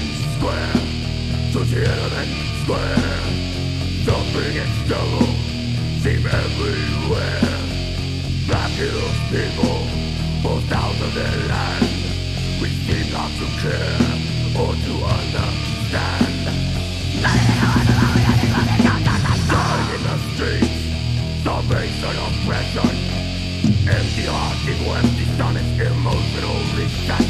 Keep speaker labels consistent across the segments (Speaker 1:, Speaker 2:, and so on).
Speaker 1: Tiananmen Square to Tiananmen Square. Something external seem everywhere. Hills people forced out of their land. We seem not to care or to understand. Dying in the streets, starvation, oppression. Empty heart, evil, empty stomach, emotional recession.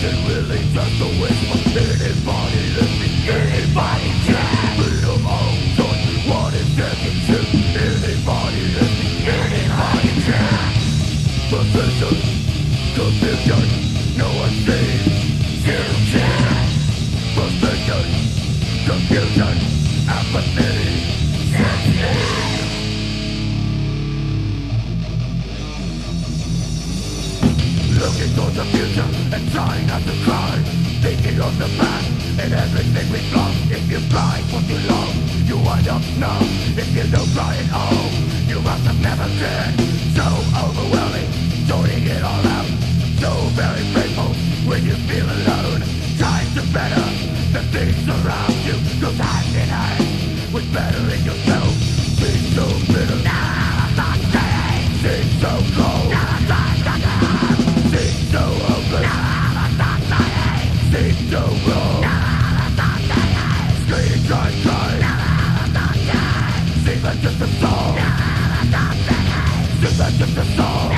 Speaker 1: expression really a whisper Anybody. Anybody can what is Anybody anybody can confusion, no one sees. Chance Possession, confusion, and trying not to cry. Thinking of the past and everything we've lost. If you cry for too long, you wind up numb If you don't cry at all, you must have never cared. So overwhelming, sorting it all out Seems so wrong cry Seems like just a song like just a song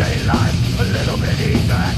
Speaker 1: life a little bit easier